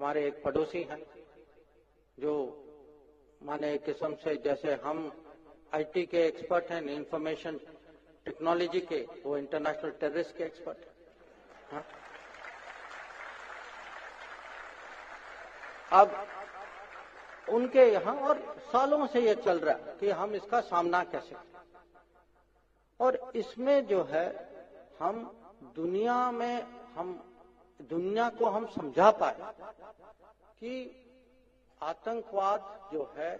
हमारे एक पड़ोसी हैं, जो माने एक किस्म से जैसे हम आईटी के एक्सपर्ट हैं इंफॉर्मेशन टेक्नोलॉजी के, वो इंटरनेशनल टेररिस्ट के एक्सपर्ट हैं हाँ? अब उनके यहाँ और सालों से ये चल रहा है कि हम इसका सामना कैसे और इसमें जो है, हम दुनिया में हम दुनिया को हम समझा पाए कि आतंकवाद जो है,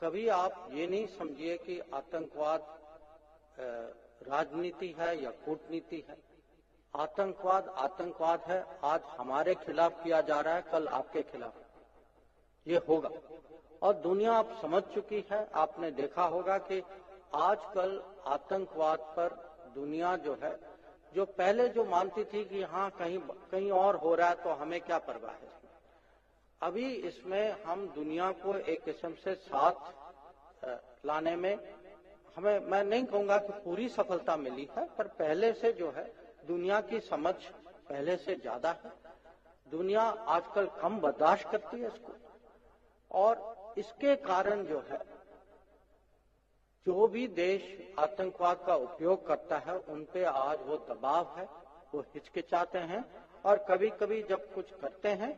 कभी आप ये नहीं समझिए कि आतंकवाद राजनीति है या कूटनीति है। आतंकवाद आतंकवाद है। आज हमारे खिलाफ किया जा रहा है, कल आपके खिलाफ। ये होगा। और दुनिया आप समझ चुकी है, आपने देखा होगा कि आजकल आतंकवाद पर दुनिया जो है जो पहले जो मानती थी कि हाँ कहीं कहीं और हो रहा है तो हमें क्या परवाह है? अभी इसमें हम दुनिया को एक किस्म से साथ लाने में हमें, मैं नहीं कहूँगा कि पूरी सफलता मिली है, पर पहले से जो है, दुनिया की समझ पहले से ज़्यादा है। दुनिया आजकल कम बर्दाश्त करती है इसको। और इसके कारण जो है जो भी देश आतंकवाद का उपयोग करता है, उन पे आज वो दबाव है, वो हिचकिचाते हैं और कभी कभी जब कुछ करते हैं